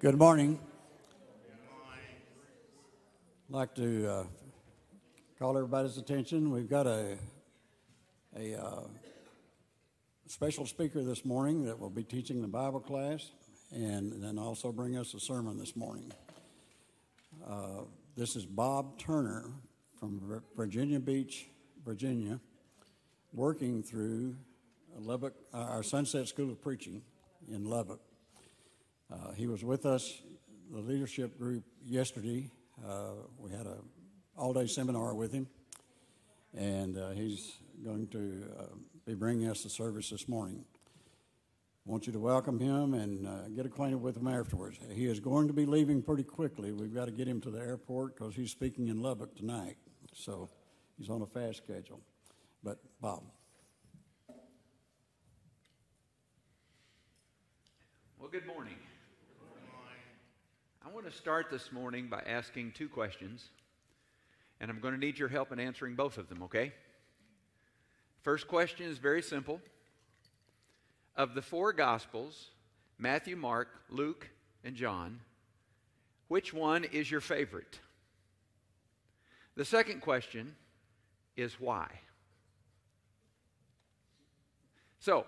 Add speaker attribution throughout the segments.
Speaker 1: Good morning. I'd like to uh, call everybody's attention. We've got a, a uh, special speaker this morning that will be teaching the Bible class and then also bring us a sermon this morning. Uh, this is Bob Turner from Virginia Beach, Virginia, working through Lubbock, our Sunset School of Preaching in Lubbock. Uh, he was with us, the leadership group, yesterday. Uh, we had a all-day seminar with him, and uh, he's going to uh, be bringing us the service this morning. I want you to welcome him and uh, get acquainted with him afterwards. He is going to be leaving pretty quickly. We've got to get him to the airport because he's speaking in Lubbock tonight, so he's on a fast schedule. But Bob.
Speaker 2: Well, good morning. I want to start this morning by asking two questions, and I'm going to need your help in answering both of them, okay? First question is very simple. Of the four Gospels, Matthew, Mark, Luke, and John, which one is your favorite? The second question is why? So,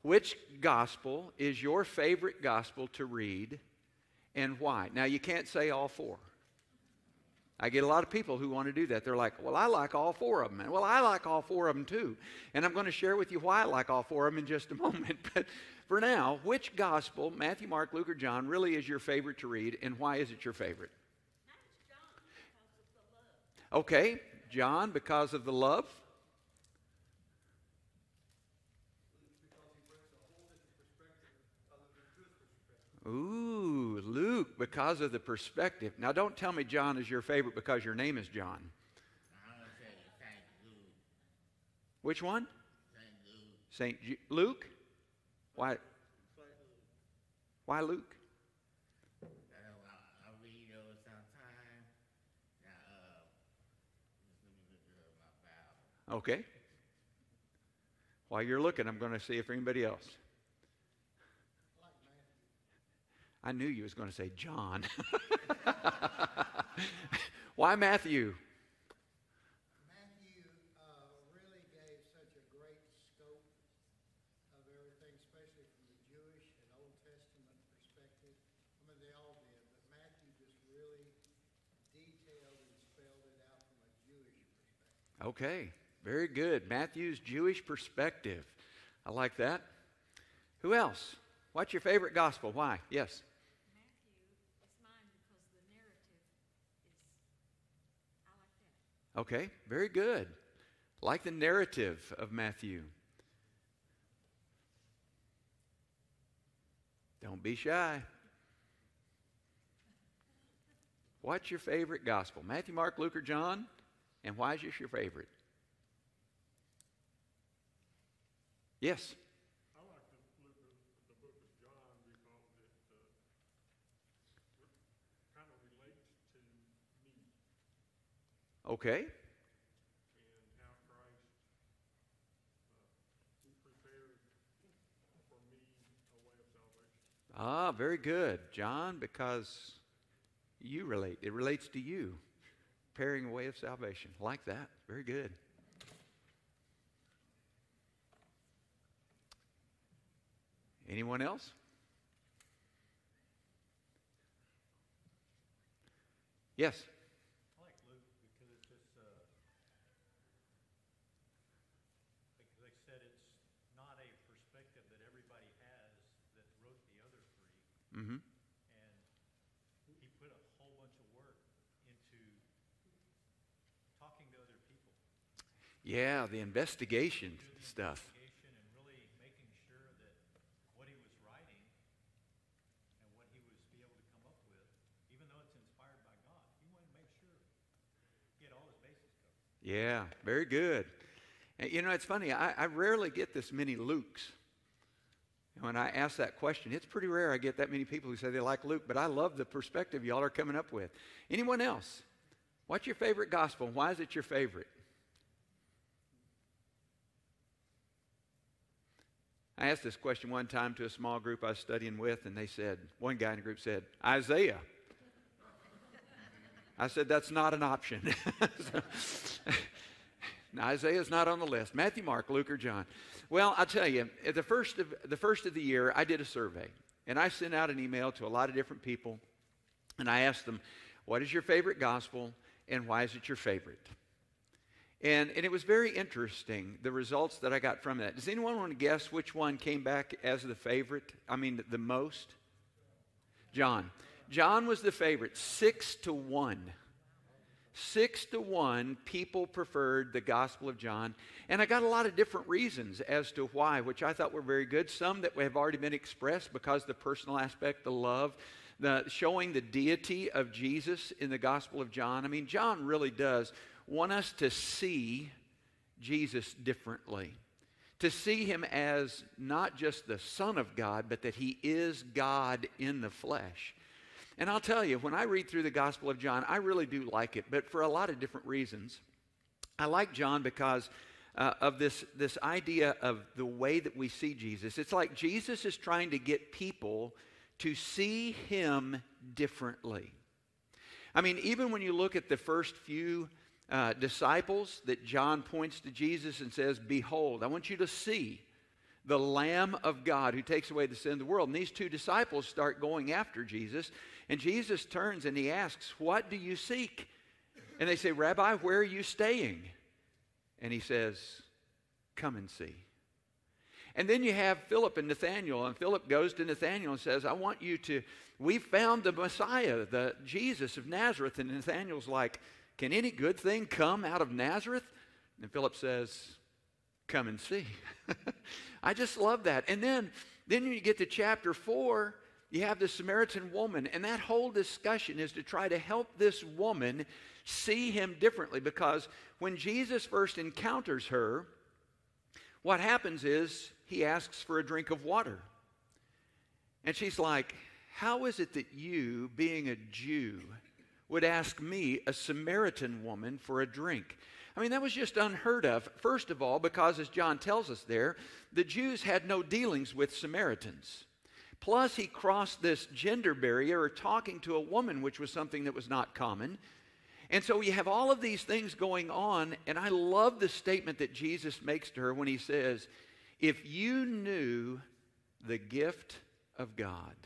Speaker 2: which gospel is your favorite gospel to read and why. Now, you can't say all four. I get a lot of people who want to do that. They're like, well, I like all four of them. And, well, I like all four of them too. And I'm going to share with you why I like all four of them in just a moment. But for now, which gospel, Matthew, Mark, Luke, or John, really is your favorite to read, and why is it your favorite? Okay, John, because of the love. Ooh, Luke, because of the perspective. Now, don't tell me John is your favorite because your name is John. Which one? Saint Luke. Why? Why Luke? Okay. While you're looking, I'm going to see if anybody else. I knew you was going to say John. Why Matthew?
Speaker 3: Matthew uh, really gave such a great scope of everything, especially from the Jewish and Old Testament perspective. I mean, they all did, but Matthew just really detailed and spelled it out from a Jewish perspective.
Speaker 2: Okay, very good. Matthew's Jewish perspective. I like that. Who else? What's your favorite gospel? Why? Yes. Okay, very good. Like the narrative of Matthew. Don't be shy. What's your favorite gospel? Matthew, Mark, Luke, or John? And why is this your favorite? Yes.
Speaker 4: I like the, the book of John because it uh, kind of relates to me.
Speaker 2: Okay.
Speaker 4: And how Christ uh, prepared for me a way of salvation.
Speaker 2: Ah, very good, John, because you relate. It relates to you. Preparing a way of salvation. Like that. Very good. Anyone else? Yes.
Speaker 5: I like Luke because it's just, uh, like they said, it's not a perspective that everybody has that wrote the other 3
Speaker 2: Mm-hmm.
Speaker 5: And he put a whole bunch of work into talking to other people.
Speaker 2: Yeah, the investigation
Speaker 5: the
Speaker 2: stuff.
Speaker 5: investigation and really making sure that what he was writing and what he was be able to come up with, even though it's inspired by God, he wanted to make sure he had all his bases covered.
Speaker 2: Yeah, very good. You know, it's funny. I, I rarely get this many Lukes. When I ask that question, it's pretty rare I get that many people who say they like Luke, but I love the perspective y'all are coming up with. Anyone else? What's your favorite gospel? And Why is it your favorite? I asked this question one time to a small group I was studying with, and they said, one guy in the group said, Isaiah. I said, that's not an option. Isaiah's not on the list. Matthew, Mark, Luke, or John. Well, I'll tell you, at the first of the first of the year, I did a survey, and I sent out an email to a lot of different people, and I asked them, "What is your favorite gospel, and why is it your favorite?" And, and it was very interesting, the results that I got from that. Does anyone want to guess which one came back as the favorite? I mean, the most? John. John was the favorite, six to one. Six to one, people preferred the Gospel of John. And I got a lot of different reasons as to why, which I thought were very good. Some that have already been expressed because the personal aspect, the love, the showing the deity of Jesus in the Gospel of John. I mean, John really does want us to see Jesus differently. To see him as not just the Son of God, but that he is God in the flesh. And I'll tell you, when I read through the Gospel of John, I really do like it, but for a lot of different reasons. I like John because uh, of this, this idea of the way that we see Jesus. It's like Jesus is trying to get people to see him differently. I mean, even when you look at the first few uh, disciples that John points to Jesus and says, Behold, I want you to see the Lamb of God who takes away the sin of the world. And these two disciples start going after Jesus. And Jesus turns and he asks, What do you seek? And they say, Rabbi, where are you staying? And he says, Come and see. And then you have Philip and Nathaniel, and Philip goes to Nathaniel and says, I want you to, we found the Messiah, the Jesus of Nazareth. And Nathaniel's like, Can any good thing come out of Nazareth? And Philip says, Come and see. I just love that. And then, then you get to chapter four, you have the Samaritan woman, and that whole discussion is to try to help this woman see him differently because when Jesus first encounters her, what happens is he asks for a drink of water. And she's like, How is it that you, being a Jew, would ask me, a Samaritan woman, for a drink? I mean, that was just unheard of. First of all, because as John tells us there, the Jews had no dealings with Samaritans. Plus, he crossed this gender barrier, or talking to a woman, which was something that was not common. And so you have all of these things going on, and I love the statement that Jesus makes to her when he says, If you knew the gift of God,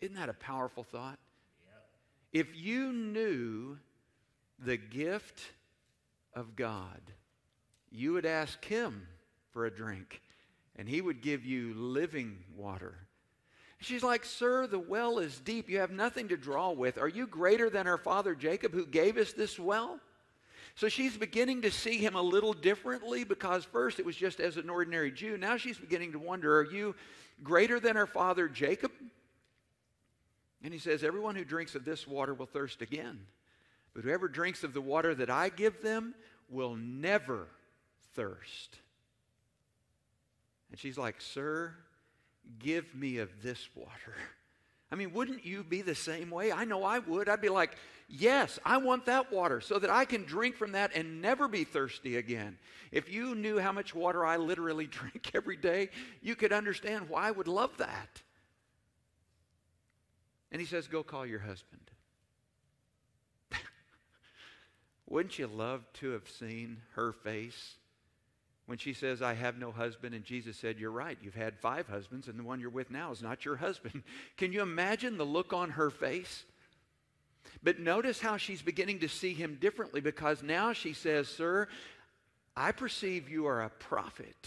Speaker 2: isn't that a powerful thought? If you knew the gift of God, you would ask him for a drink, and he would give you living water. She's like, Sir, the well is deep. You have nothing to draw with. Are you greater than our father Jacob who gave us this well? So she's beginning to see him a little differently because first it was just as an ordinary Jew. Now she's beginning to wonder, Are you greater than our father Jacob? And he says, Everyone who drinks of this water will thirst again. But whoever drinks of the water that I give them will never thirst. And she's like, Sir, give me of this water. I mean, wouldn't you be the same way? I know I would. I'd be like, yes, I want that water so that I can drink from that and never be thirsty again. If you knew how much water I literally drink every day, you could understand why I would love that. And he says, Go call your husband. Wouldn't you love to have seen her face when she says, I have no husband, and Jesus said, You're right, you've had five husbands, and the one you're with now is not your husband. Can you imagine the look on her face? But notice how she's beginning to see him differently because now she says, Sir, I perceive you are a prophet.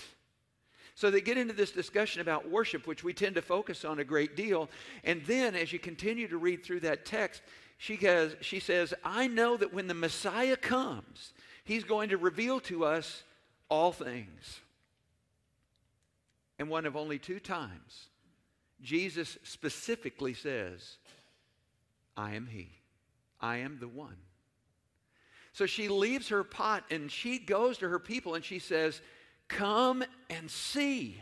Speaker 2: So they get into this discussion about worship, which we tend to focus on a great deal. And then, as you continue to read through that text, she, goes, she says, I know that when the Messiah comes, he's going to reveal to us all things. And one of only two times, Jesus specifically says, I am He. I am the one. So she leaves her pot and she goes to her people and she says, Come and see.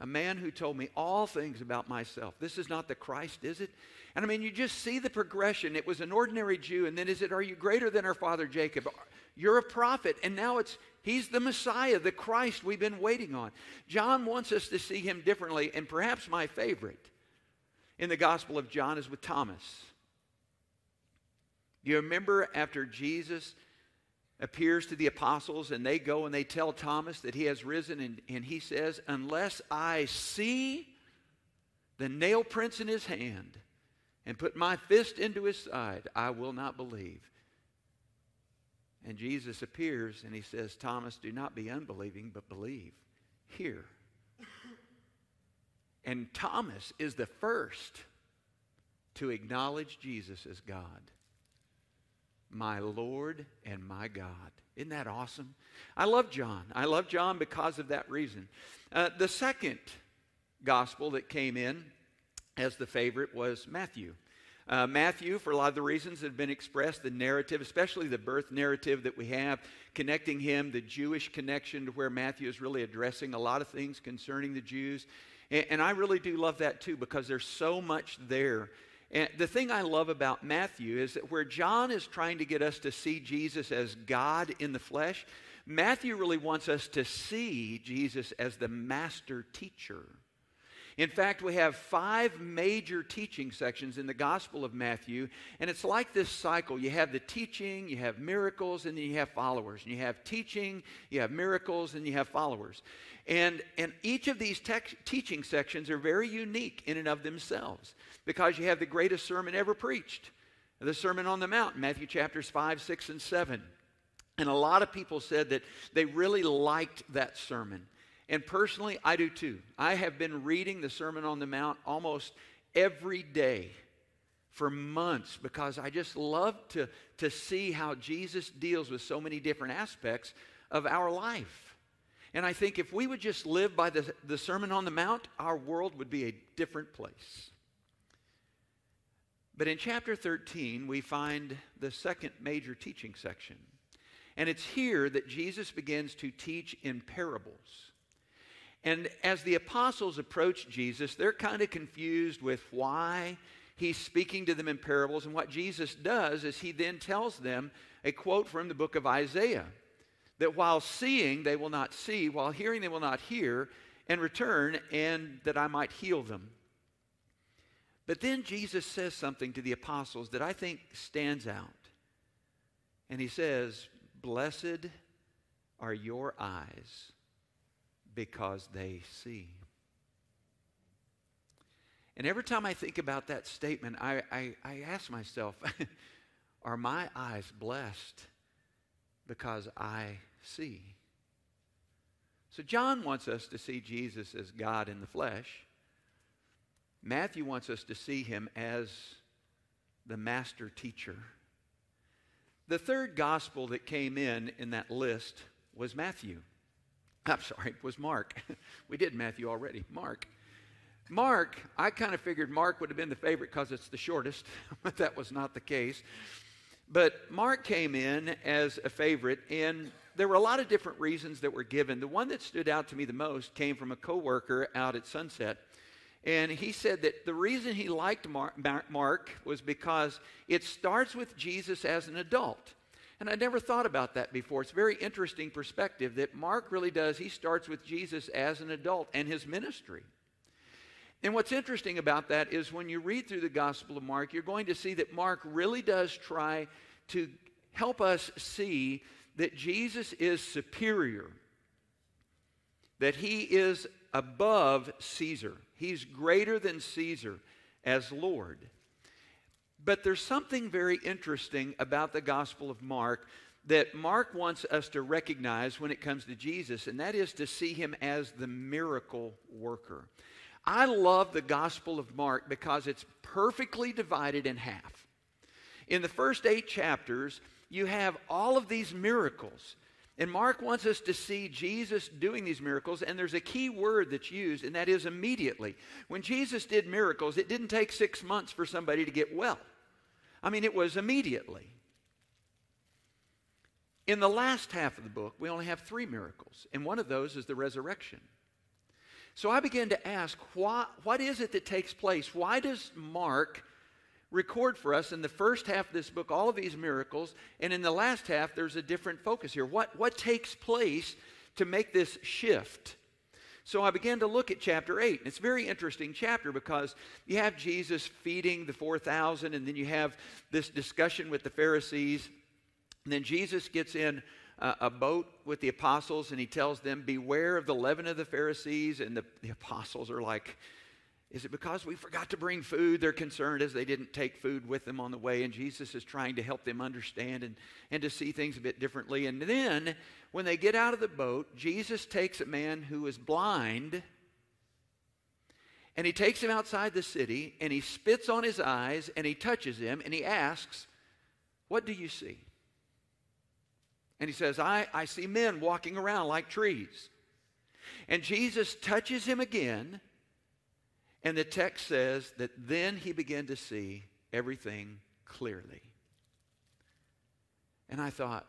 Speaker 2: A man who told me all things about myself. This is not the Christ, is it? And I mean, you just see the progression. It was an ordinary Jew, and then is it, Are you greater than our father Jacob? You're a prophet, and now it's He's the Messiah, the Christ we've been waiting on. John wants us to see him differently, and perhaps my favorite in the Gospel of John is with Thomas. You remember after Jesus appears to the apostles and they go and they tell Thomas that he has risen, and, and he says, Unless I see the nail prints in his hand and put my fist into his side, I will not believe. And Jesus appears and he says, Thomas, do not be unbelieving, but believe. Here. And Thomas is the first to acknowledge Jesus as God. My Lord and my God. Isn't that awesome? I love John. I love John because of that reason. Uh, the second gospel that came in as the favorite was Matthew. Uh, Matthew, for a lot of the reasons that have been expressed, the narrative, especially the birth narrative that we have, connecting him, the Jewish connection to where Matthew is really addressing a lot of things concerning the Jews. And, and I really do love that too because there's so much there. And the thing I love about Matthew is that where John is trying to get us to see Jesus as God in the flesh, Matthew really wants us to see Jesus as the master teacher. In fact, we have five major teaching sections in the Gospel of Matthew, and it's like this cycle. You have the teaching, you have miracles, and then you have followers. And you have teaching, you have miracles, and you have followers. And, and each of these teaching sections are very unique in and of themselves because you have the greatest sermon ever preached the Sermon on the Mount, Matthew chapters 5, 6, and 7. And a lot of people said that they really liked that sermon. And personally, I do too. I have been reading the Sermon on the Mount almost every day for months because I just love to, to see how Jesus deals with so many different aspects of our life. And I think if we would just live by the, the Sermon on the Mount, our world would be a different place. But in chapter 13, we find the second major teaching section. And it's here that Jesus begins to teach in parables. And as the apostles approach Jesus, they're kind of confused with why he's speaking to them in parables. And what Jesus does is he then tells them a quote from the book of Isaiah that while seeing, they will not see, while hearing, they will not hear, and return, and that I might heal them. But then Jesus says something to the apostles that I think stands out. And he says, Blessed are your eyes because they see. And every time I think about that statement, I, I, I ask myself, are my eyes blessed because I see? So John wants us to see Jesus as God in the flesh. Matthew wants us to see him as the master teacher. The third gospel that came in in that list was Matthew. I'm sorry, it was Mark. we did Matthew already. Mark. Mark, I kind of figured Mark would have been the favorite because it's the shortest, but that was not the case. But Mark came in as a favorite, and there were a lot of different reasons that were given. The one that stood out to me the most came from a coworker out at Sunset. And he said that the reason he liked Mark was because it starts with Jesus as an adult. And I never thought about that before. It's a very interesting perspective that Mark really does. He starts with Jesus as an adult and his ministry. And what's interesting about that is when you read through the Gospel of Mark, you're going to see that Mark really does try to help us see that Jesus is superior, that he is above Caesar, he's greater than Caesar as Lord. But there's something very interesting about the Gospel of Mark that Mark wants us to recognize when it comes to Jesus, and that is to see him as the miracle worker. I love the Gospel of Mark because it's perfectly divided in half. In the first eight chapters, you have all of these miracles. And Mark wants us to see Jesus doing these miracles, and there's a key word that's used, and that is immediately. When Jesus did miracles, it didn't take six months for somebody to get well. I mean, it was immediately. In the last half of the book, we only have three miracles, and one of those is the resurrection. So I began to ask, why, what is it that takes place? Why does Mark record for us in the first half of this book all of these miracles, and in the last half, there's a different focus here. What, what takes place to make this shift? So I began to look at chapter 8. And it's a very interesting chapter because you have Jesus feeding the 4,000, and then you have this discussion with the Pharisees. And then Jesus gets in a, boat with the apostles and he tells them, Beware of the leaven of the Pharisees. And the, the apostles are like, is it because we forgot to bring food? They're concerned as they didn't take food with them on the way, and Jesus is trying to help them understand and, and to see things a bit differently. And then, when they get out of the boat, Jesus takes a man who is blind and he takes him outside the city and he spits on his eyes and he touches him and he asks, What do you see? And he says, I, I see men walking around like trees. And Jesus touches him again and the text says that then he began to see everything clearly. And I thought,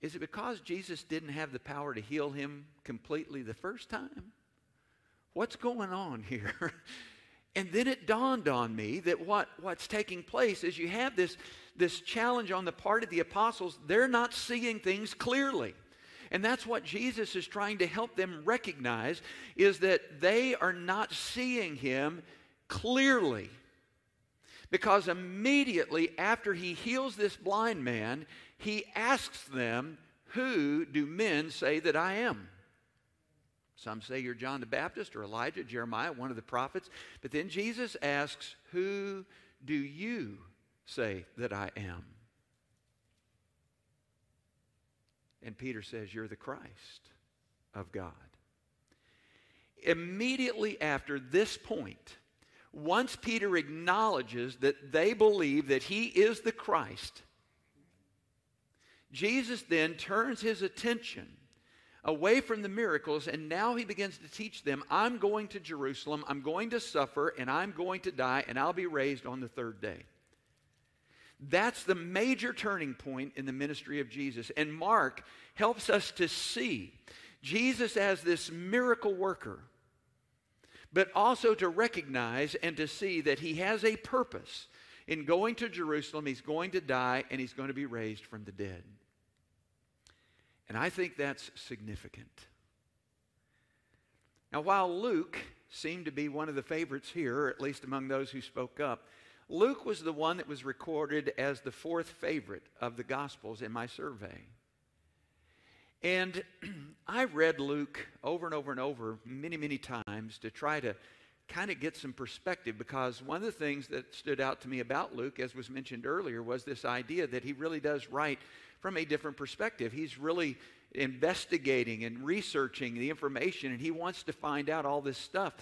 Speaker 2: is it because Jesus didn't have the power to heal him completely the first time? What's going on here? and then it dawned on me that what, what's taking place is you have this, this challenge on the part of the apostles. They're not seeing things clearly. And that's what Jesus is trying to help them recognize is that they are not seeing him clearly. Because immediately after he heals this blind man, he asks them, Who do men say that I am? Some say you're John the Baptist or Elijah, Jeremiah, one of the prophets. But then Jesus asks, Who do you say that I am? And Peter says, You're the Christ of God. Immediately after this point, once Peter acknowledges that they believe that he is the Christ, Jesus then turns his attention away from the miracles and now he begins to teach them I'm going to Jerusalem, I'm going to suffer, and I'm going to die, and I'll be raised on the third day. That's the major turning point in the ministry of Jesus. And Mark helps us to see Jesus as this miracle worker, but also to recognize and to see that he has a purpose in going to Jerusalem. He's going to die and he's going to be raised from the dead. And I think that's significant. Now, while Luke seemed to be one of the favorites here, at least among those who spoke up, Luke was the one that was recorded as the fourth favorite of the Gospels in my survey. And I read Luke over and over and over many, many times to try to kind of get some perspective because one of the things that stood out to me about Luke, as was mentioned earlier, was this idea that he really does write from a different perspective. He's really investigating and researching the information and he wants to find out all this stuff.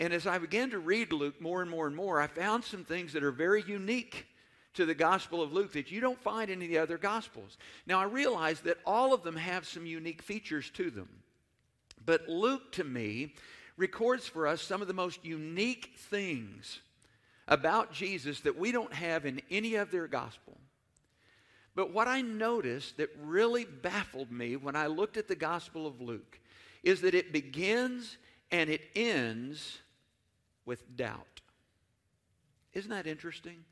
Speaker 2: And as I began to read Luke more and more and more, I found some things that are very unique to the Gospel of Luke that you don't find in any other Gospels. Now, I realize that all of them have some unique features to them. But Luke, to me, records for us some of the most unique things about Jesus that we don't have in any other Gospel. But what I noticed that really baffled me when I looked at the Gospel of Luke is that it begins and it ends with doubt. Isn't that interesting?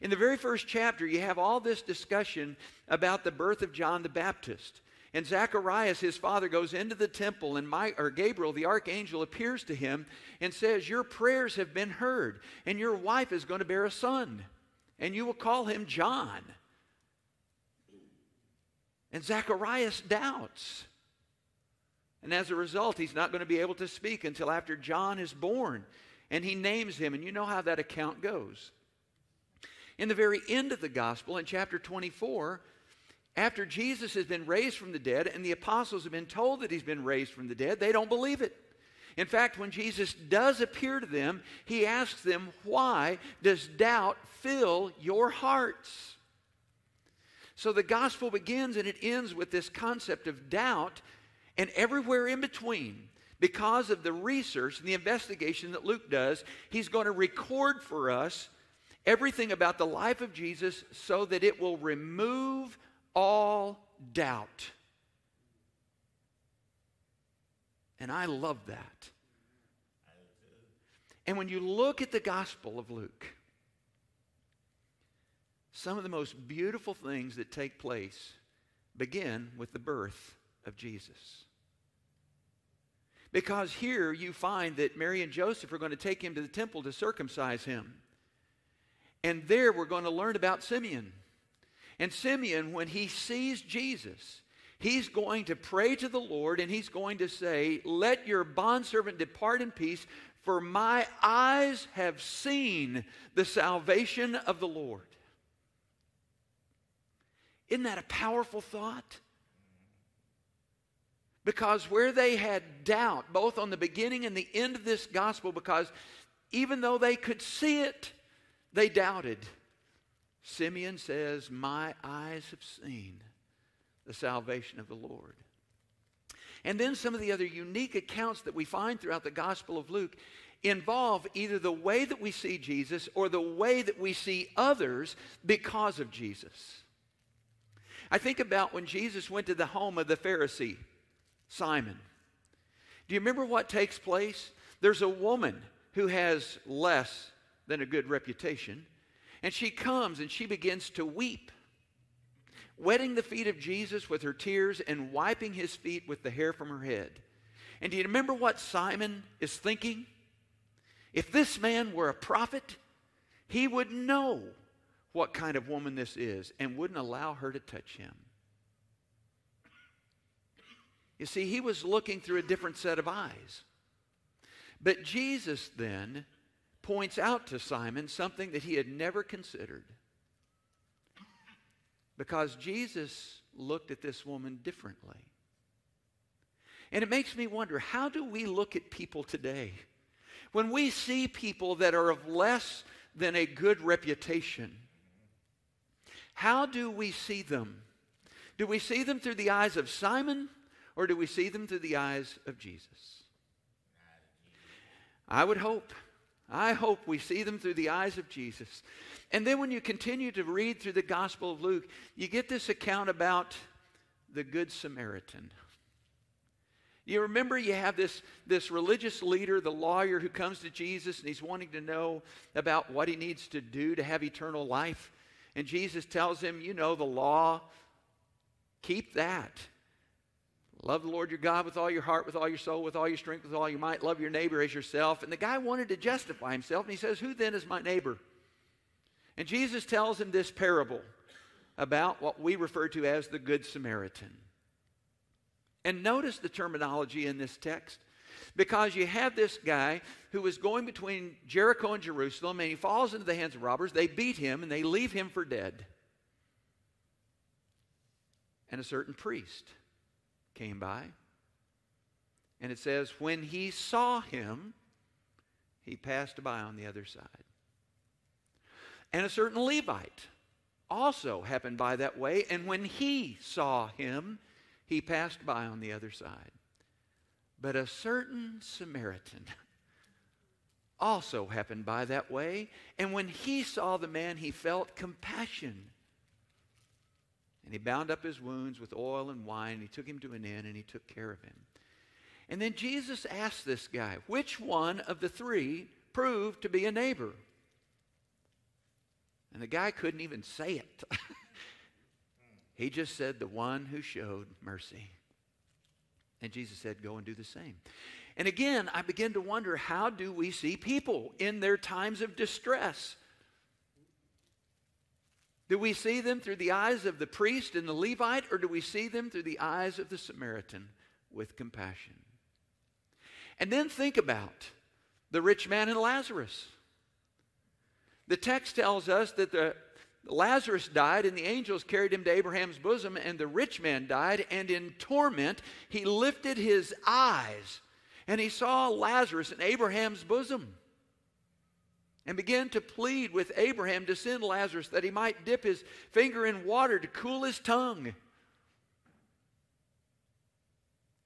Speaker 2: In the very first chapter, you have all this discussion about the birth of John the Baptist. And Zacharias, his father, goes into the temple, and my, or Gabriel, the archangel, appears to him and says, Your prayers have been heard, and your wife is going to bear a son, and you will call him John. And Zacharias doubts. And as a result, he's not going to be able to speak until after John is born and he names him. And you know how that account goes. In the very end of the gospel, in chapter 24, after Jesus has been raised from the dead and the apostles have been told that he's been raised from the dead, they don't believe it. In fact, when Jesus does appear to them, he asks them, Why does doubt fill your hearts? So the gospel begins and it ends with this concept of doubt, and everywhere in between, because of the research and the investigation that Luke does, he's going to record for us everything about the life of Jesus so that it will remove all doubt. And I love that. And when you look at the Gospel of Luke, some of the most beautiful things that take place begin with the birth of Jesus. Because here you find that Mary and Joseph are going to take him to the temple to circumcise him. And there we're going to learn about Simeon. And Simeon, when he sees Jesus, he's going to pray to the Lord and he's going to say, Let your bondservant depart in peace, for my eyes have seen the salvation of the Lord. Isn't that a powerful thought? Because where they had doubt, both on the beginning and the end of this gospel, because even though they could see it, they doubted. Simeon says, My eyes have seen the salvation of the Lord. And then some of the other unique accounts that we find throughout the Gospel of Luke involve either the way that we see Jesus or the way that we see others because of Jesus. I think about when Jesus went to the home of the Pharisee, Simon. Do you remember what takes place? There's a woman who has less than a good reputation, and she comes and she begins to weep, wetting the feet of Jesus with her tears and wiping his feet with the hair from her head. And do you remember what Simon is thinking? If this man were a prophet, he would know what kind of woman this is and wouldn't allow her to touch him. You see, he was looking through a different set of eyes. But Jesus then points out to Simon something that he had never considered. Because Jesus looked at this woman differently. And it makes me wonder how do we look at people today? When we see people that are of less than a good reputation, how do we see them? Do we see them through the eyes of Simon or do we see them through the eyes of Jesus? I would hope. I hope we see them through the eyes of Jesus. And then when you continue to read through the Gospel of Luke, you get this account about the Good Samaritan. You remember you have this, this religious leader, the lawyer, who comes to Jesus and he's wanting to know about what he needs to do to have eternal life. And Jesus tells him, You know the law, keep that. Love the Lord your God with all your heart, with all your soul, with all your strength, with all your might. Love your neighbor as yourself. And the guy wanted to justify himself, and he says, Who then is my neighbor? And Jesus tells him this parable about what we refer to as the Good Samaritan. And notice the terminology in this text because you have this guy who is going between Jericho and Jerusalem, and he falls into the hands of robbers. They beat him and they leave him for dead. And a certain priest came by, and it says, when he saw him, he passed by on the other side. And a certain Levite also happened by that way, and when he saw him, he passed by on the other side. But a certain Samaritan also happened by that way. And when he saw the man, he felt compassion. And he bound up his wounds with oil and wine. And he took him to an inn and he took care of him. And then Jesus asked this guy, which one of the three proved to be a neighbor? And the guy couldn't even say it. he just said, the one who showed mercy. And Jesus said, Go and do the same. And again, I begin to wonder how do we see people in their times of distress? Do we see them through the eyes of the priest and the Levite, or do we see them through the eyes of the Samaritan with compassion? And then think about the rich man and Lazarus. The text tells us that the Lazarus died, and the angels carried him to Abraham's bosom, and the rich man died, and in torment he lifted his eyes, and he saw Lazarus in Abraham's bosom, and began to plead with Abraham to send Lazarus that he might dip his finger in water to cool his tongue.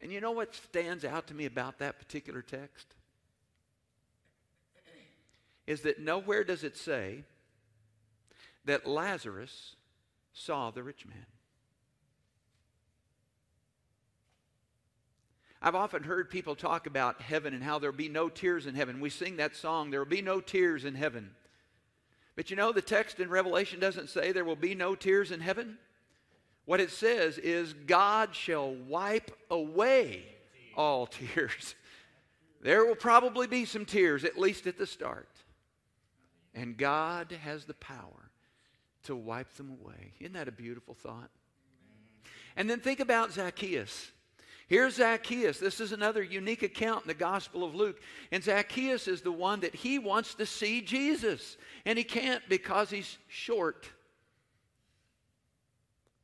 Speaker 2: And you know what stands out to me about that particular text? Is that nowhere does it say, that Lazarus saw the rich man. I've often heard people talk about heaven and how there'll be no tears in heaven. We sing that song, There will be no tears in heaven. But you know, the text in Revelation doesn't say there will be no tears in heaven. What it says is, God shall wipe away all tears. There will probably be some tears, at least at the start. And God has the power to wipe them away. Isn't that a beautiful thought? And then think about Zacchaeus. Here's Zacchaeus. This is another unique account in the Gospel of Luke. And Zacchaeus is the one that he wants to see Jesus. And he can't because he's short.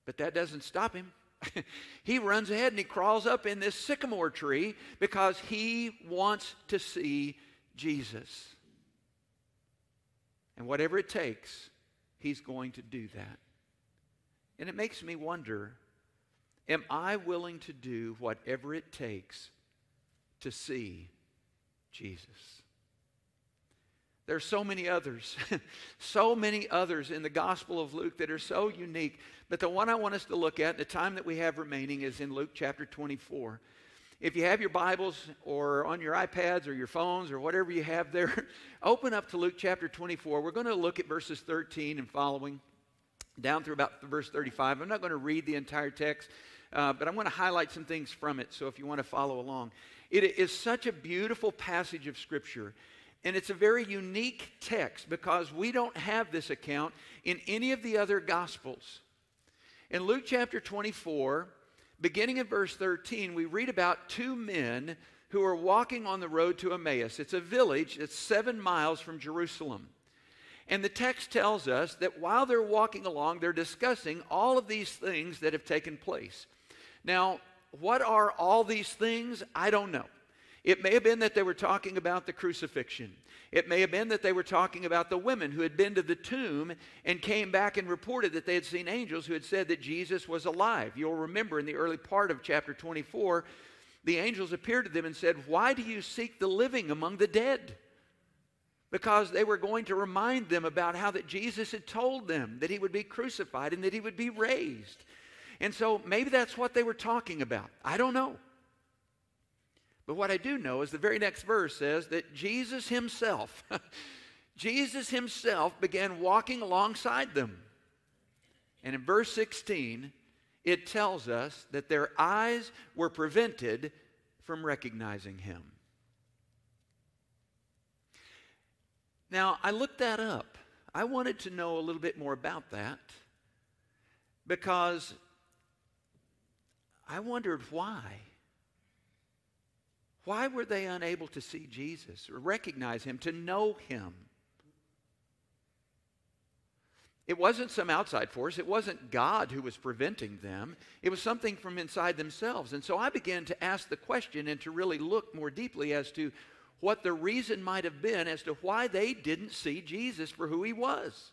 Speaker 2: But that doesn't stop him. he runs ahead and he crawls up in this sycamore tree because he wants to see Jesus. And whatever it takes, he's going to do that. And it makes me wonder am I willing to do whatever it takes to see Jesus? There are so many others, so many others in the Gospel of Luke that are so unique. But the one I want us to look at, the time that we have remaining, is in Luke chapter 24. If you have your Bibles or on your iPads or your phones or whatever you have there, open up to Luke chapter 24. We're going to look at verses 13 and following down through about verse 35. I'm not going to read the entire text, uh, but I'm going to highlight some things from it. So if you want to follow along, it is such a beautiful passage of Scripture. And it's a very unique text because we don't have this account in any of the other Gospels. In Luke chapter 24, beginning in verse 13, we read about two men who are walking on the road to Emmaus. It's a village that's seven miles from Jerusalem. And the text tells us that while they're walking along, they're discussing all of these things that have taken place. Now, what are all these things? I don't know. It may have been that they were talking about the crucifixion. It may have been that they were talking about the women who had been to the tomb and came back and reported that they had seen angels who had said that Jesus was alive. You'll remember in the early part of chapter 24, the angels appeared to them and said, Why do you seek the living among the dead? Because they were going to remind them about how that Jesus had told them that he would be crucified and that he would be raised. And so maybe that's what they were talking about. I don't know. But what I do know is the very next verse says that Jesus himself, Jesus himself began walking alongside them. And in verse 16, it tells us that their eyes were prevented from recognizing him. Now, I looked that up. I wanted to know a little bit more about that because I wondered why. Why were they unable to see Jesus or recognize him, to know him? It wasn't some outside force. It wasn't God who was preventing them. It was something from inside themselves. And so I began to ask the question and to really look more deeply as to what the reason might have been as to why they didn't see Jesus for who he was.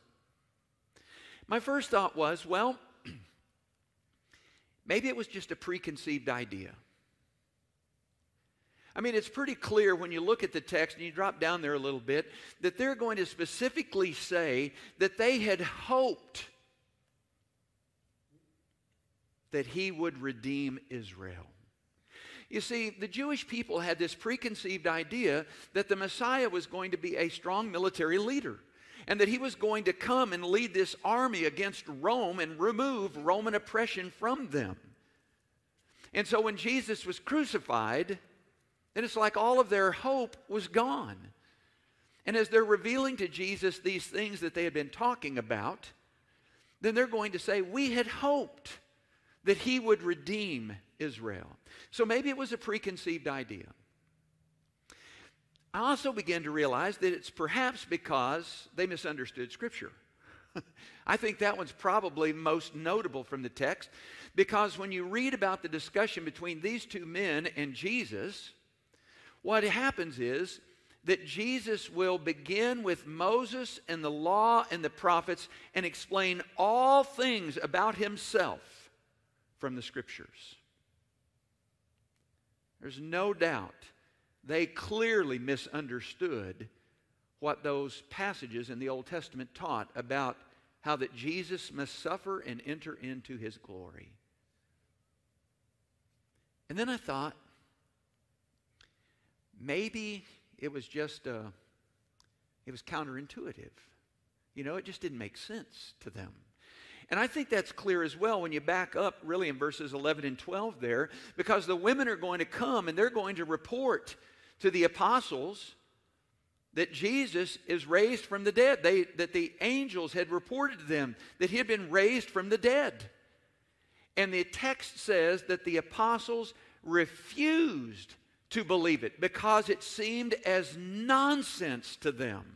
Speaker 2: My first thought was, well, maybe it was just a preconceived idea. I mean, it's pretty clear when you look at the text and you drop down there a little bit that they're going to specifically say that they had hoped that he would redeem Israel. You see, the Jewish people had this preconceived idea that the Messiah was going to be a strong military leader and that he was going to come and lead this army against Rome and remove Roman oppression from them. And so when Jesus was crucified, then it's like all of their hope was gone. And as they're revealing to Jesus these things that they had been talking about, then they're going to say, We had hoped that he would redeem Israel. So maybe it was a preconceived idea. I also began to realize that it's perhaps because they misunderstood Scripture. I think that one's probably most notable from the text because when you read about the discussion between these two men and Jesus, what happens is that Jesus will begin with Moses and the law and the prophets and explain all things about himself from the scriptures. There's no doubt they clearly misunderstood what those passages in the Old Testament taught about how that Jesus must suffer and enter into his glory. And then I thought, maybe it was just uh, it was counterintuitive. You know, it just didn't make sense to them. And I think that's clear as well when you back up really in verses 11 and 12 there, because the women are going to come and they're going to report to the apostles that Jesus is raised from the dead. They, that the angels had reported to them that he had been raised from the dead. And the text says that the apostles refused to believe it because it seemed as nonsense to them.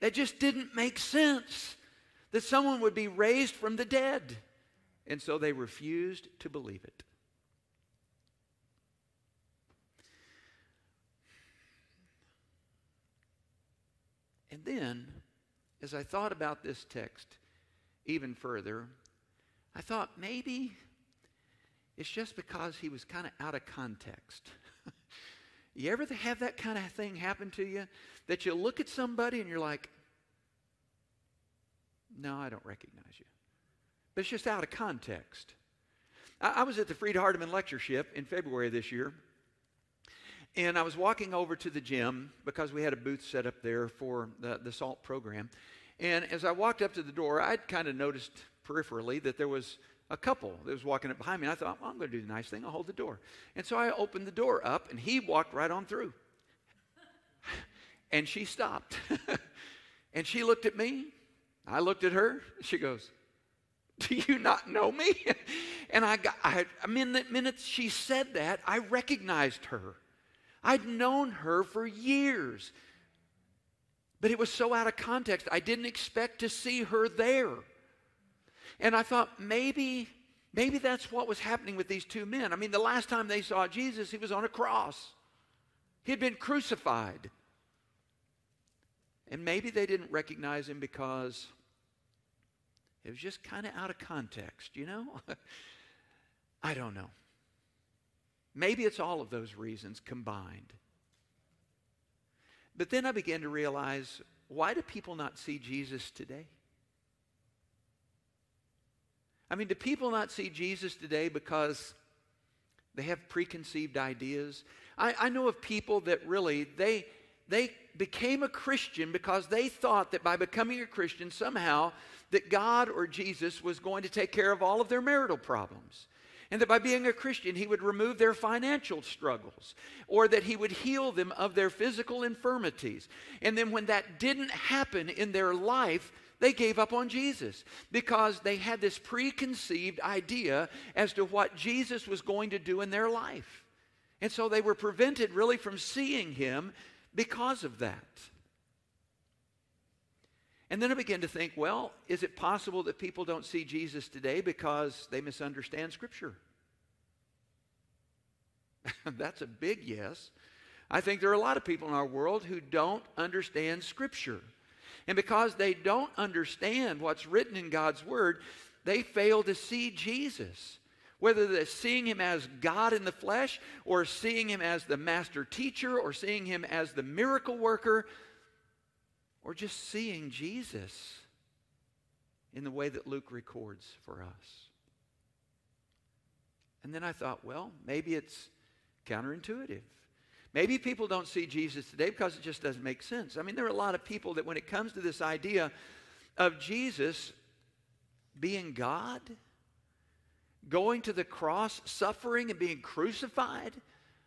Speaker 2: That just didn't make sense that someone would be raised from the dead. And so they refused to believe it. And then, as I thought about this text even further, I thought maybe it's just because he was kind of out of context. you ever have that kind of thing happen to you? That you look at somebody and you're like, no, I don't recognize you. But it's just out of context. I, I was at the Freed Hardeman lectureship in February this year. And I was walking over to the gym because we had a booth set up there for the, the SALT program. And as I walked up to the door, I'd kind of noticed peripherally that there was a couple that was walking up behind me. And I thought, well, I'm going to do the nice thing. I'll hold the door. And so I opened the door up, and he walked right on through. and she stopped. and she looked at me. I looked at her. She goes, Do you not know me? and I got, I, I mean, the minute she said that, I recognized her. I'd known her for years. But it was so out of context, I didn't expect to see her there. And I thought maybe, maybe that's what was happening with these two men. I mean, the last time they saw Jesus, he was on a cross, he had been crucified. And maybe they didn't recognize him because it was just kind of out of context, you know? I don't know. Maybe it's all of those reasons combined. But then I began to realize why do people not see Jesus today? I mean, do people not see Jesus today because they have preconceived ideas? I, I know of people that really, they, they became a Christian because they thought that by becoming a Christian, somehow, that God or Jesus was going to take care of all of their marital problems and that by being a Christian, he would remove their financial struggles, or that he would heal them of their physical infirmities. And then when that didn't happen in their life, they gave up on Jesus because they had this preconceived idea as to what Jesus was going to do in their life. And so they were prevented really from seeing him because of that. And then I began to think, well, is it possible that people don't see Jesus today because they misunderstand Scripture? That's a big yes. I think there are a lot of people in our world who don't understand Scripture. And because they don't understand what's written in God's Word, they fail to see Jesus. Whether they're seeing him as God in the flesh, or seeing him as the master teacher, or seeing him as the miracle worker, or just seeing Jesus in the way that Luke records for us. And then I thought, well, maybe it's counterintuitive. Maybe people don't see Jesus today because it just doesn't make sense. I mean, there are a lot of people that when it comes to this idea of Jesus being God, going to the cross, suffering, and being crucified,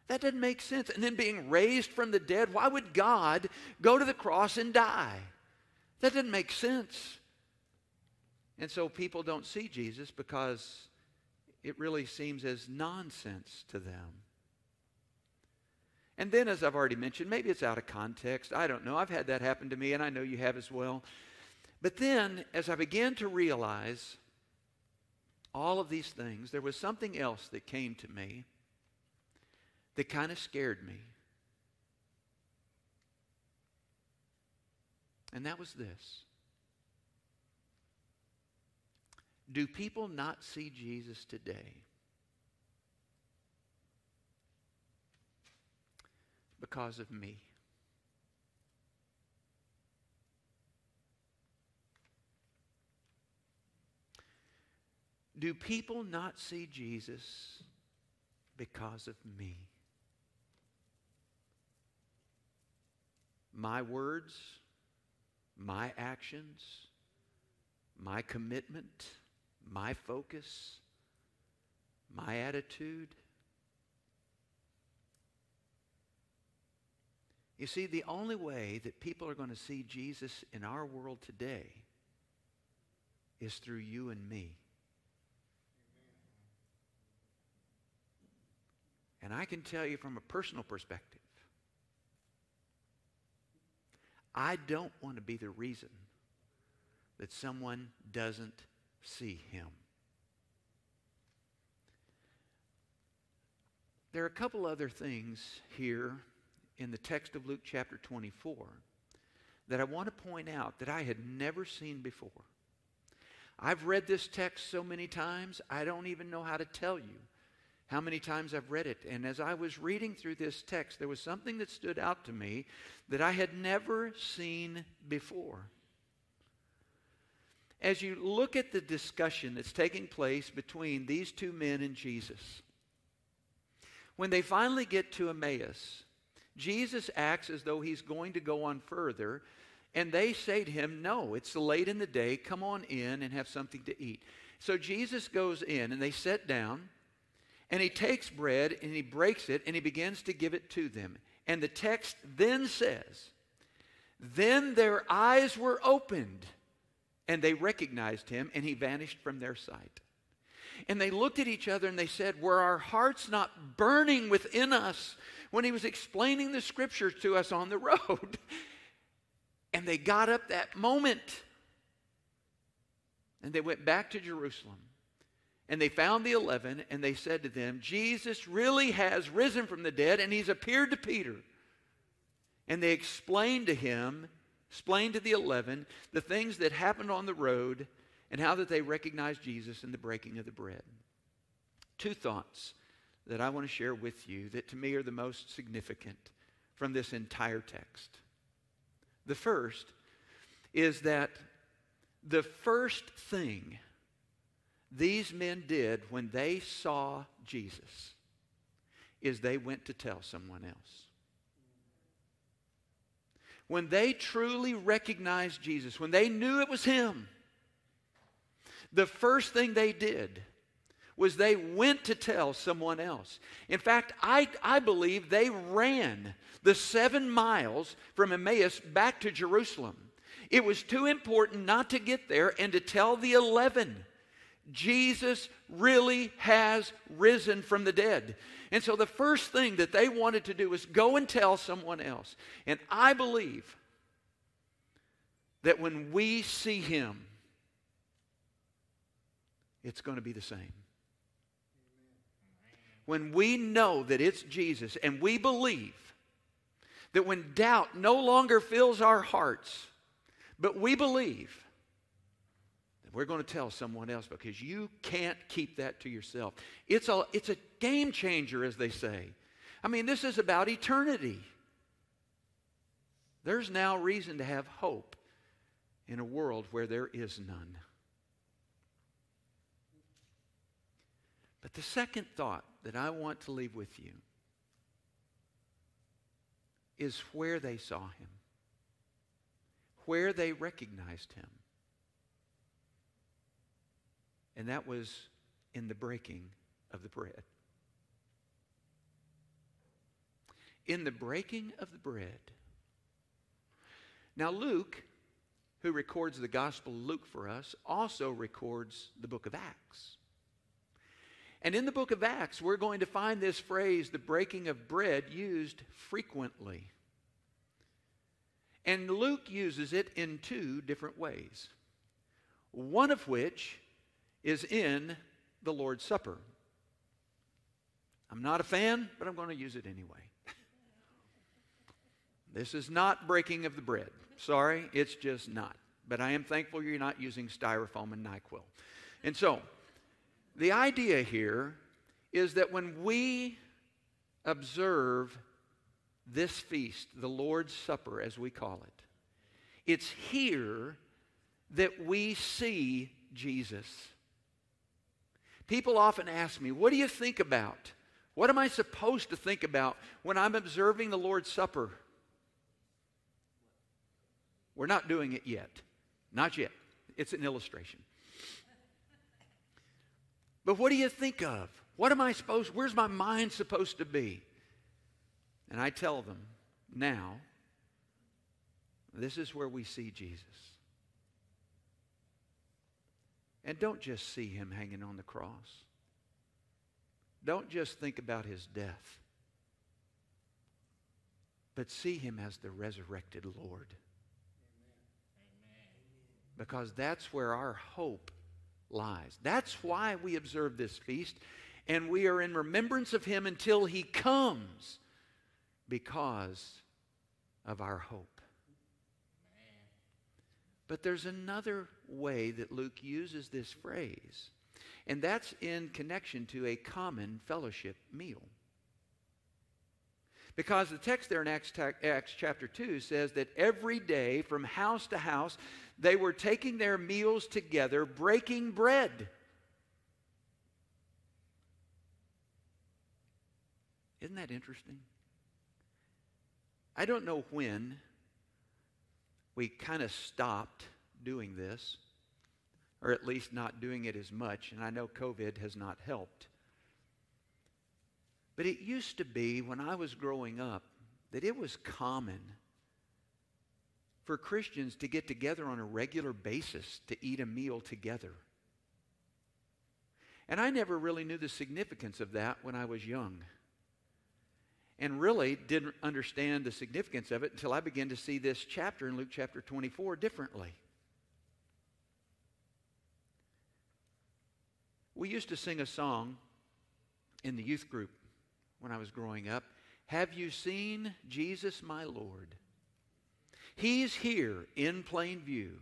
Speaker 2: that doesn't make sense. And then being raised from the dead, why would God go to the cross and die? That doesn't make sense. And so people don't see Jesus because it really seems as nonsense to them. And then, as I've already mentioned, maybe it's out of context. I don't know. I've had that happen to me, and I know you have as well. But then, as I began to realize all of these things, there was something else that came to me that kind of scared me. And that was this Do people not see Jesus today? Because of me. Do people not see Jesus because of me? my words, my actions, my commitment, my focus, my attitude. You see, the only way that people are going to see Jesus in our world today is through you and me. And I can tell you from a personal perspective, I don't want to be the reason that someone doesn't see him. There are a couple other things here in the text of Luke chapter 24 that I want to point out that I had never seen before. I've read this text so many times, I don't even know how to tell you how many times I've read it. And as I was reading through this text, there was something that stood out to me that I had never seen before. As you look at the discussion that's taking place between these two men and Jesus, when they finally get to Emmaus, Jesus acts as though he's going to go on further, and they say to him, No, it's late in the day. Come on in and have something to eat. So Jesus goes in, and they sit down. And he takes bread and he breaks it and he begins to give it to them. And the text then says, Then their eyes were opened and they recognized him and he vanished from their sight. And they looked at each other and they said, Were our hearts not burning within us when he was explaining the scriptures to us on the road? And they got up that moment and they went back to Jerusalem. And they found the eleven, and they said to them, Jesus really has risen from the dead, and he's appeared to Peter. And they explained to him, explained to the eleven, the things that happened on the road and how that they recognized Jesus in the breaking of the bread. Two thoughts that I want to share with you that to me are the most significant from this entire text. The first is that the first thing these men did when they saw Jesus is they went to tell someone else. When they truly recognized Jesus, when they knew it was Him, the first thing they did was they went to tell someone else. In fact, I, I believe they ran the seven miles from Emmaus back to Jerusalem. It was too important not to get there and to tell the 11 Jesus really has risen from the dead. And so the first thing that they wanted to do was go and tell someone else. And I believe that when we see him, it's going to be the same. When we know that it's Jesus and we believe that when doubt no longer fills our hearts, but we believe we're going to tell someone else because you can't keep that to yourself. It's a, it's a game changer, as they say. I mean, this is about eternity. There's now reason to have hope in a world where there is none. But the second thought that I want to leave with you is where they saw him, where they recognized him. And that was in the breaking of the bread. In the breaking of the bread. Now, Luke, who records the Gospel Luke for us, also records the book of Acts. And in the book of Acts, we're going to find this phrase, the breaking of bread, used frequently. And Luke uses it in two different ways. One of which is in the Lord's Supper. I'm not a fan, but I'm going to use it anyway. this is not breaking of the bread. Sorry, it's just not. But I am thankful you're not using styrofoam and NyQuil. And so, the idea here is that when we observe this feast, the Lord's Supper as we call it, it's here that we see Jesus. People often ask me, What do you think about? What am I supposed to think about when I'm observing the Lord's Supper? We're not doing it yet. Not yet. It's an illustration. But what do you think of? What am I supposed, where's my mind supposed to be? And I tell them, now, this is where we see Jesus. And don't just see him hanging on the cross. Don't just think about his death, but see him as the resurrected Lord. Because that's where our hope lies. That's why we observe this feast, and we are in remembrance of him until he comes because of our hope. But there's another way that Luke uses this phrase, and that's in connection to a common fellowship meal. Because the text there in Acts, Acts, chapter 2 says that every day from house to house they were taking their meals together, breaking bread. Isn't that interesting? I don't know when we kind of stopped doing this, or at least not doing it as much, and I know COVID has not helped. But it used to be when I was growing up that it was common for Christians to get together on a regular basis to eat a meal together. And I never really knew the significance of that when I was young. And really didn't understand the significance of it until I began to see this chapter in Luke chapter 24 differently. We used to sing a song in the youth group when I was growing up Have you seen Jesus, my Lord? He's here in plain view.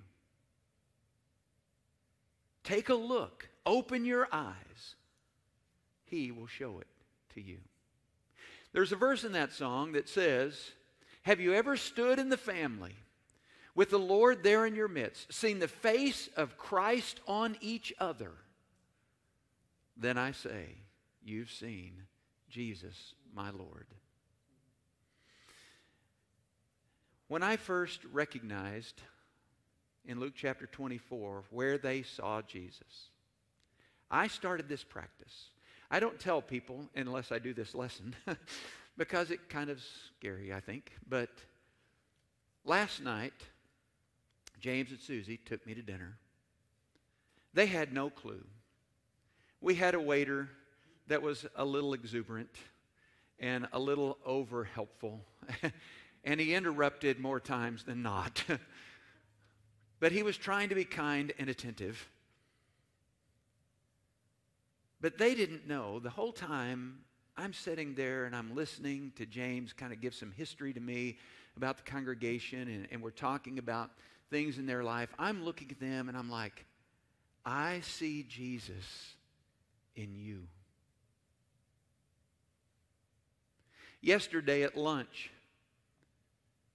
Speaker 2: Take a look, open your eyes. He will show it to you. There's a verse in that song that says, Have you ever stood in the family with the Lord there in your midst, seen the face of Christ on each other? Then I say, You've seen Jesus, my Lord. When I first recognized in Luke chapter 24 where they saw Jesus, I started this practice. I don't tell people unless I do this lesson because it kind of scary, I think. But last night, James and Susie took me to dinner. They had no clue. We had a waiter that was a little exuberant and a little over helpful. and he interrupted more times than not. but he was trying to be kind and attentive. But they didn't know the whole time I'm sitting there and I'm listening to James kind of give some history to me about the congregation, and, and we're talking about things in their life. I'm looking at them and I'm like, I see Jesus in you. Yesterday at lunch,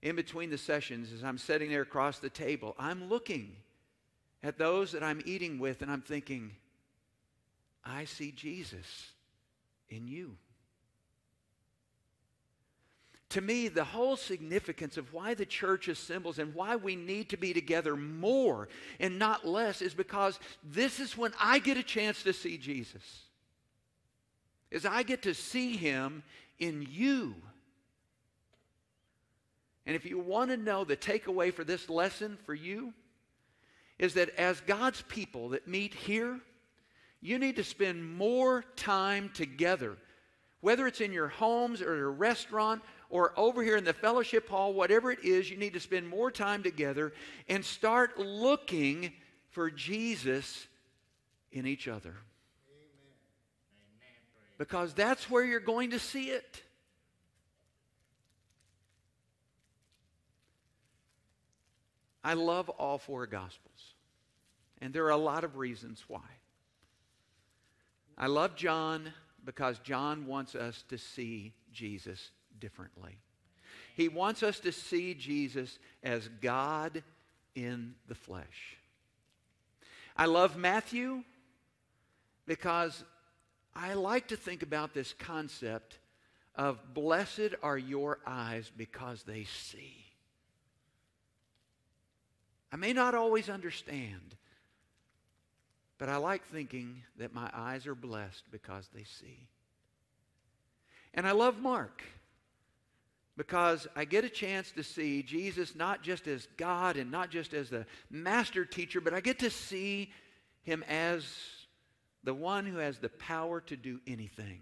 Speaker 2: in between the sessions, as I'm sitting there across the table, I'm looking at those that I'm eating with and I'm thinking, I see Jesus in you. To me, the whole significance of why the church assembles and why we need to be together more and not less is because this is when I get a chance to see Jesus. Is I get to see him in you. And if you want to know the takeaway for this lesson for you, is that as God's people that meet here, you need to spend more time together. Whether it's in your homes or a restaurant or over here in the fellowship hall, whatever it is, you need to spend more time together and start looking for Jesus in each other. Because that's where you're going to see it. I love all four Gospels. And there are a lot of reasons why. I love John because John wants us to see Jesus differently. He wants us to see Jesus as God in the flesh. I love Matthew because I like to think about this concept of blessed are your eyes because they see. I may not always understand, but I like thinking that my eyes are blessed because they see. And I love Mark because I get a chance to see Jesus not just as God and not just as the master teacher, but I get to see him as the one who has the power to do anything.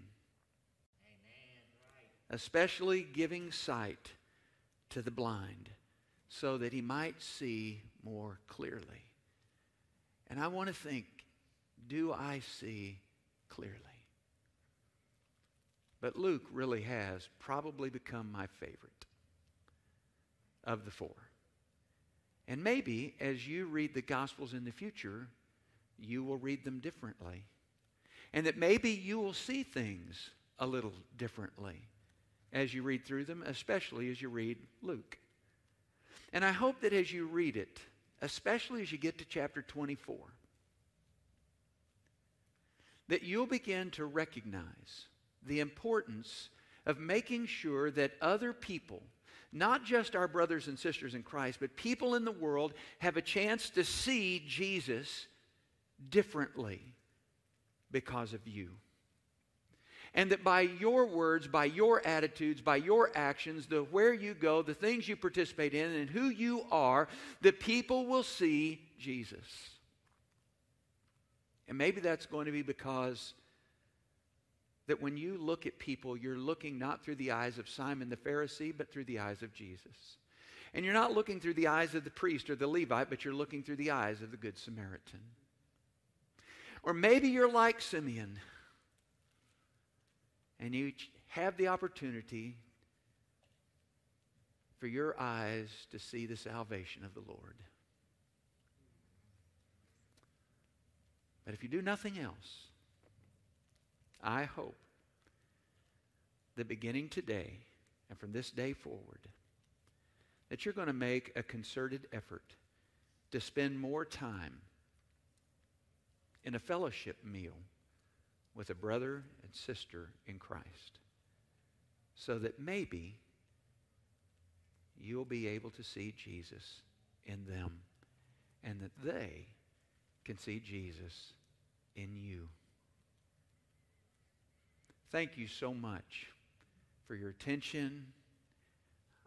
Speaker 2: Especially giving sight to the blind so that he might see more clearly. And I want to think do I see clearly? But Luke really has probably become my favorite of the four. And maybe as you read the Gospels in the future, you will read them differently. And that maybe you will see things a little differently as you read through them, especially as you read Luke. And I hope that as you read it, especially as you get to chapter 24, that you'll begin to recognize the importance of making sure that other people, not just our brothers and sisters in Christ, but people in the world, have a chance to see Jesus differently because of you. And that by your words, by your attitudes, by your actions, the where you go, the things you participate in, and who you are, the people will see Jesus. And maybe that's going to be because that when you look at people, you're looking not through the eyes of Simon the Pharisee, but through the eyes of Jesus. And you're not looking through the eyes of the priest or the Levite, but you're looking through the eyes of the Good Samaritan. Or maybe you're like Simeon and you have the opportunity for your eyes to see the salvation of the Lord. But if you do nothing else, I hope that beginning today and from this day forward, that you're going to make a concerted effort to spend more time in a fellowship meal with a brother and sister in Christ so that maybe you'll be able to see Jesus in them and that they can see Jesus in you. Thank you so much for your attention.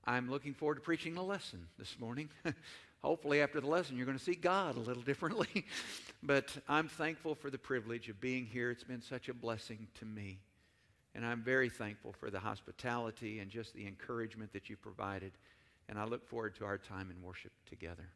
Speaker 2: I'm looking forward to preaching the lesson this morning. Hopefully, after the lesson, you're going to see God a little differently. but I'm thankful for the privilege of being here. It's been such a blessing to me. And I'm very thankful for the hospitality and just the encouragement that you provided. And I look forward to our time in worship together.